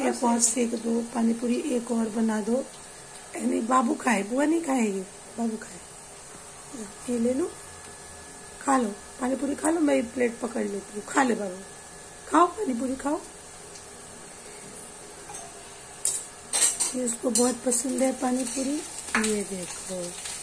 एक और सेक दो पानी पूरी एक और बना दो। नहीं, बाबू खाए, बुआ नहीं खाएगी? बाबू खाए। ये ले लो, खा लो। पानी पूरी खा लो, मैं प्लेट पकड़ लेती हूँ। खा ले बाबू। खाओ पानी पूरी खाओ। ये उसको बहुत पसंद है पानी पूरी ये देखो।